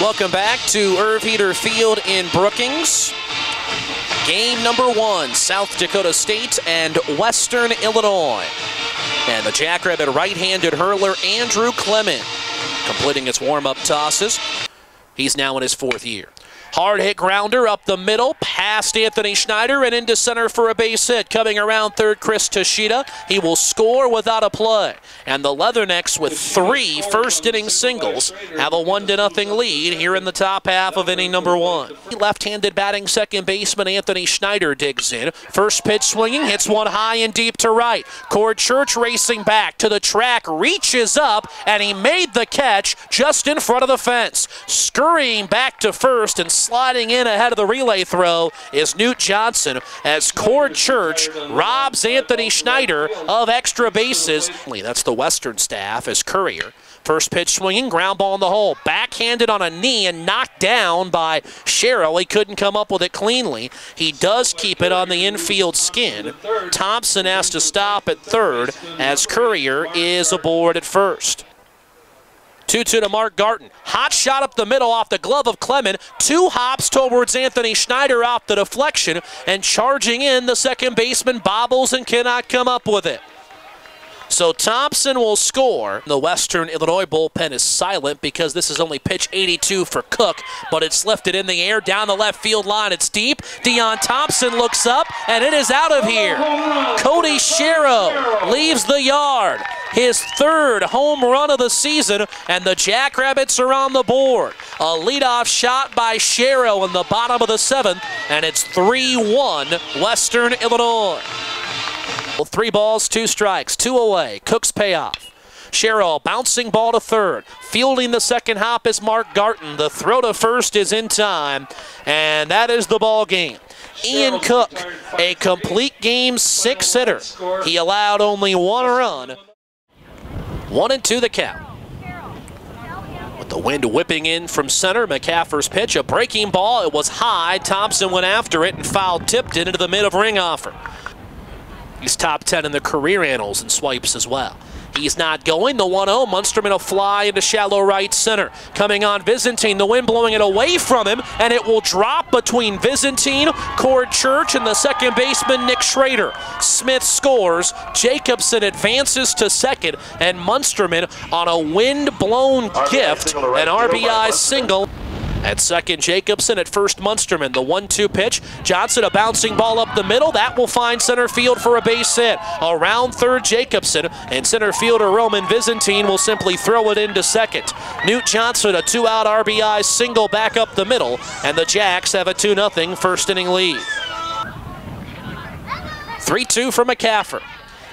Welcome back to Erv Huether Field in Brookings. Game number one, South Dakota State and Western Illinois. And the Jackrabbit right-handed hurler, Andrew Clement, completing his warm-up tosses. He's now in his fourth year. Hard hit grounder up the middle, past Anthony Schneider and into center for a base hit. Coming around third, Chris Tashida. He will score without a play. And the Leathernecks with three first inning singles have a one to nothing lead here in the top half of inning number one. Left-handed batting second baseman Anthony Schneider digs in. First pitch swinging, hits one high and deep to right. Cord Church racing back to the track, reaches up, and he made the catch just in front of the fence. Scurrying back to first and sliding in ahead of the relay throw is Newt Johnson as Cord Church robs Anthony Schneider of extra bases. That's the Western staff as Courier. First pitch swinging, ground ball in the hole. Backhanded on a knee and knocked down by Sherrill. He couldn't come up with it cleanly. He does keep it on the infield skin. Thompson has to stop at third as Courier is aboard at first. 2 2 to Mark Garton. Hot shot up the middle off the glove of Clement. Two hops towards Anthony Schneider off the deflection, and charging in, the second baseman bobbles and cannot come up with it. So Thompson will score. The Western Illinois bullpen is silent because this is only pitch 82 for Cook, but it's lifted in the air down the left field line. It's deep. Deon Thompson looks up, and it is out of here. Cody Sherrill leaves the yard. His third home run of the season, and the Jackrabbits are on the board. A leadoff shot by Sherrill in the bottom of the seventh, and it's 3 1 Western Illinois. Three balls, two strikes, two away. Cook's payoff. Sherrill bouncing ball to third. Fielding the second hop is Mark Garton. The throw to first is in time, and that is the ball game. Ian Cook, a complete game six hitter. He allowed only one run. One and two the count. With the wind whipping in from center, McCaffer's pitch, a breaking ball. It was high. Thompson went after it and foul tipped it into the mid of Ringhofer. He's top 10 in the career annals and swipes as well. He's not going. The 1 0. Munsterman will fly into shallow right center. Coming on Byzantine. The wind blowing it away from him, and it will drop between Byzantine, Cord Church, and the second baseman, Nick Schrader. Smith scores. Jacobson advances to second, and Munsterman on a wind blown gift, an RBI single. At second, Jacobson. At first, Munsterman. The 1 2 pitch. Johnson, a bouncing ball up the middle. That will find center field for a base hit. Around third, Jacobson. And center fielder Roman Byzantine will simply throw it into second. Newt Johnson, a two out RBI single back up the middle. And the Jacks have a 2 0 first inning lead. 3 2 for McCaffer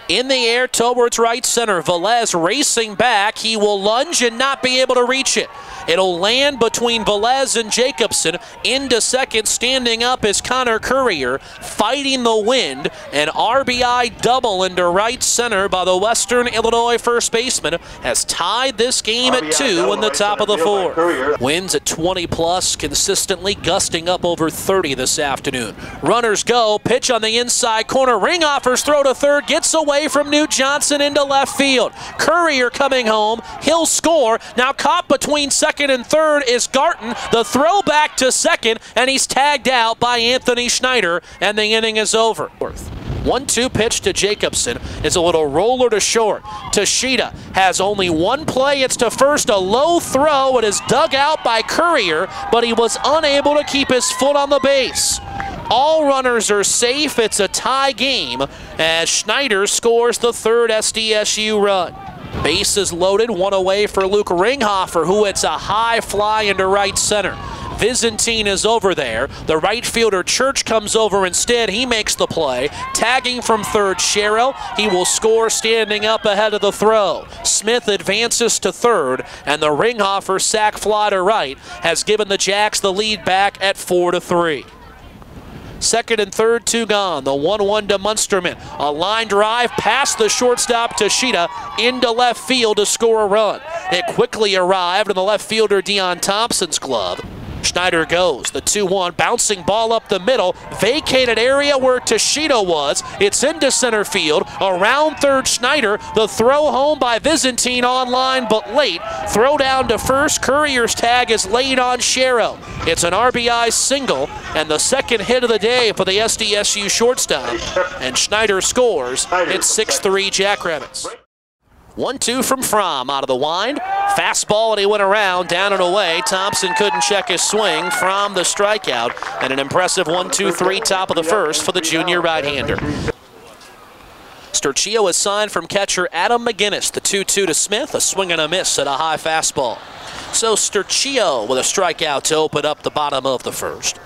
in the air towards right center. Velez racing back. He will lunge and not be able to reach it. It'll land between Velez and Jacobson. Into second, standing up is Connor Courier, fighting the wind. An RBI double into right center by the Western Illinois first baseman has tied this game at two in the top of the fourth. Winds at 20 plus, consistently gusting up over 30 this afternoon. Runners go, pitch on the inside corner. Ringhofer's throw to third, gets away from Newt Johnson into left field. Courier coming home, he'll score. Now caught between second second and third is Garton. The throw back to second, and he's tagged out by Anthony Schneider, and the inning is over. One two pitch to Jacobson is a little roller to short. Tashida has only one play. It's to first, a low throw. It is dug out by Courier, but he was unable to keep his foot on the base. All runners are safe. It's a tie game as Schneider scores the third SDSU run. Bases loaded, one away for Luke Ringhofer, who hits a high fly into right center. Byzantine is over there. The right fielder Church comes over instead. He makes the play. Tagging from third, Sherrill. He will score standing up ahead of the throw. Smith advances to third, and the Ringhofer sac fly to right has given the Jacks the lead back at 4 to 3. Second and third, two gone. The 1 1 to Munsterman. A line drive past the shortstop Tashida into left field to score a run. It quickly arrived in the left fielder Deon Thompson's glove. Schneider goes. The 2 1 bouncing ball up the middle. Vacated area where Toshida was. It's into center field. Around third, Schneider. The throw home by Byzantine online, but late. Throw down to first. Courier's tag is laid on Shero. It's an RBI single and the second hit of the day for the SDSU shortstop. And Schneider scores. It's 6 3 Jackrabbits. 1 2 from Fromm out of the wind. Fastball and he went around, down and away. Thompson couldn't check his swing. From the strikeout and an impressive 1 2 3 top of the first for the junior right hander. Sturcio is signed from catcher Adam McGinnis. The 2 2 to Smith, a swing and a miss at a high fastball. So Sturcio with a strikeout to open up the bottom of the first.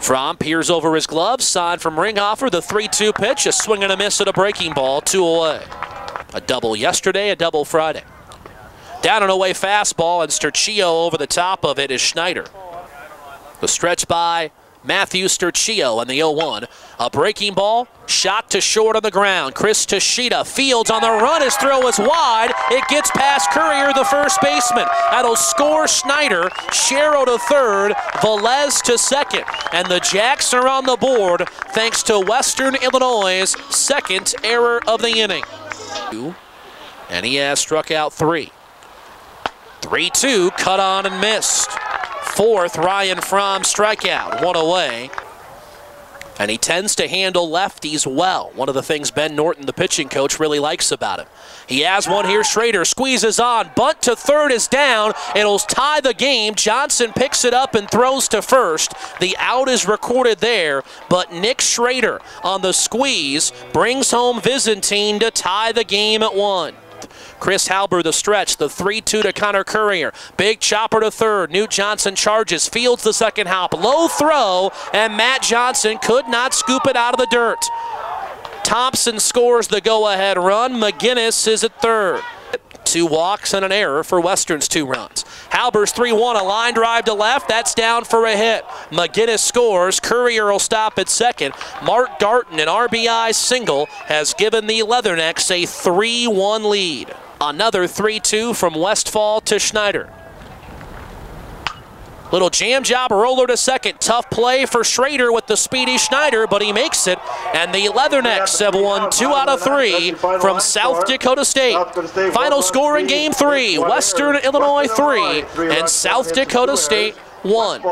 Fromm peers over his gloves, signed from Ringhofer, the 3 2 pitch, a swing and a miss at a breaking ball, two away. A double yesterday, a double Friday. Down and away fastball, and Sturcio over the top of it is Schneider. The stretch by Matthew Sturcio on the 0-1. A breaking ball, shot to short on the ground. Chris Toshida fields on the run. His throw is wide. It gets past Courier, the first baseman. That'll score Schneider. Shero to third. Velez to second. And the Jacks are on the board thanks to Western Illinois' second error of the inning. And he has struck out three. 3-2, cut on and missed. Fourth, Ryan Fromm strikeout, one away. And he tends to handle lefties well. One of the things Ben Norton, the pitching coach, really likes about him. He has one here. Schrader squeezes on. Bunt to third is down. It'll tie the game. Johnson picks it up and throws to first. The out is recorded there, but Nick Schrader on the squeeze brings home Byzantine to tie the game at one. Chris Halber the stretch, the 3-2 to Connor Courier. Big chopper to third. Newt Johnson charges, fields the second hop. Low throw, and Matt Johnson could not scoop it out of the dirt. Thompson scores the go-ahead run. McGinnis is at third. Two walks and an error for Western's two runs. Halber's 3-1, a line drive to left. That's down for a hit. McGinnis scores. Courier will stop at second. Mark Garton, an RBI single, has given the Leathernecks a 3-1 lead. Another 3-2 from Westfall to Schneider. Little jam job roller to second. Tough play for Schrader with the speedy Schneider, but he makes it. And the Leathernecks have won two out of three from South Dakota State. Final score in game three Western Illinois three and South Dakota State one.